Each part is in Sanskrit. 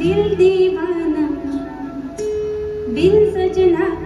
दिल दीवाना बिन सजना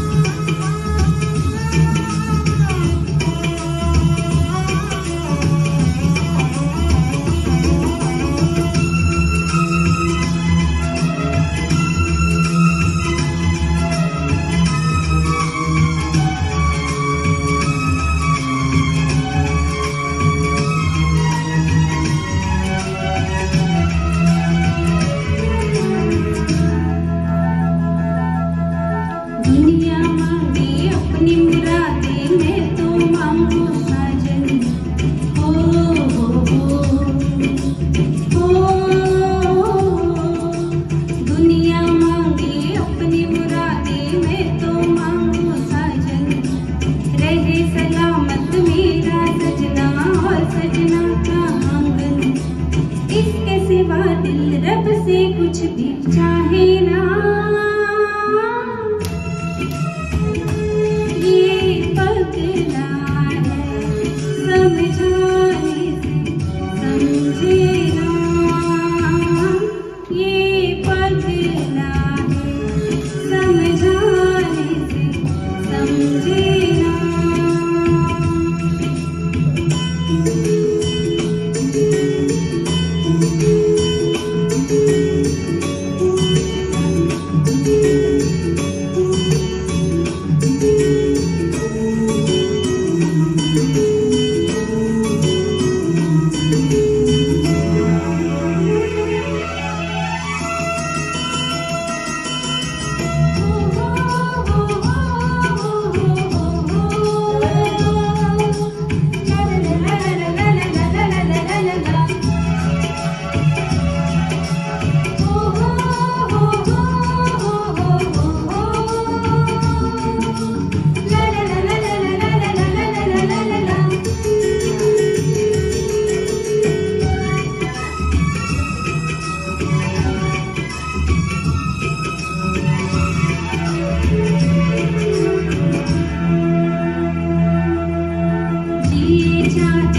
कुछ चाहे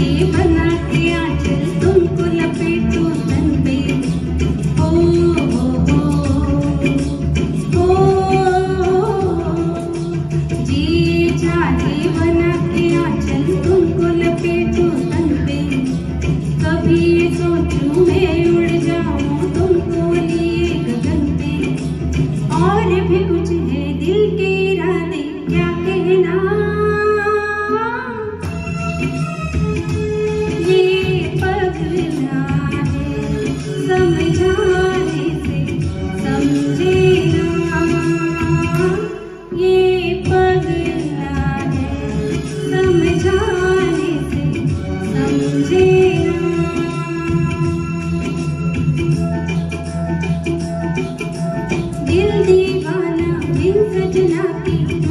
You. Thank you.